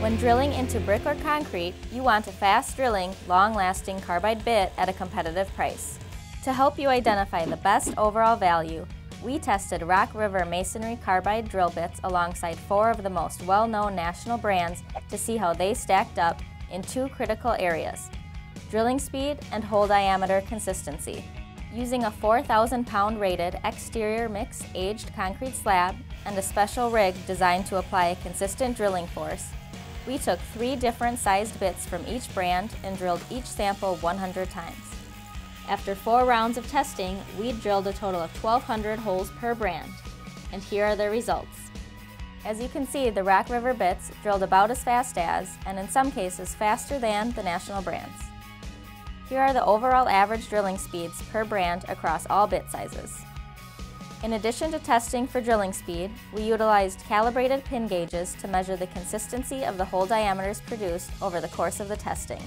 When drilling into brick or concrete, you want a fast drilling, long-lasting carbide bit at a competitive price. To help you identify the best overall value, we tested Rock River Masonry carbide drill bits alongside four of the most well-known national brands to see how they stacked up in two critical areas, drilling speed and hole diameter consistency. Using a 4,000 pound rated exterior mix aged concrete slab and a special rig designed to apply a consistent drilling force, we took three different sized bits from each brand and drilled each sample 100 times. After four rounds of testing, we drilled a total of 1,200 holes per brand. And here are the results. As you can see, the Rock River bits drilled about as fast as, and in some cases faster than, the national brands. Here are the overall average drilling speeds per brand across all bit sizes. In addition to testing for drilling speed, we utilized calibrated pin gauges to measure the consistency of the hole diameters produced over the course of the testing.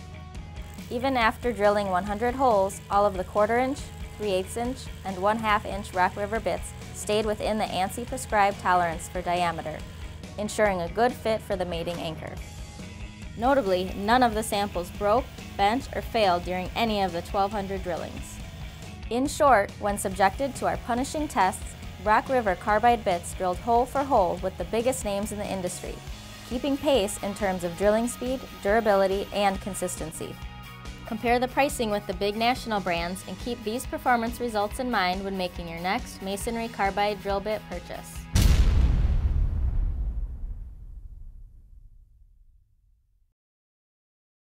Even after drilling 100 holes, all of the quarter inch, 3 8 inch, and 1 half inch Rock River bits stayed within the ANSI prescribed tolerance for diameter, ensuring a good fit for the mating anchor. Notably, none of the samples broke, bent, or failed during any of the 1200 drillings. In short, when subjected to our punishing tests, Rock River carbide bits drilled hole for hole with the biggest names in the industry, keeping pace in terms of drilling speed, durability, and consistency. Compare the pricing with the big national brands and keep these performance results in mind when making your next masonry carbide drill bit purchase.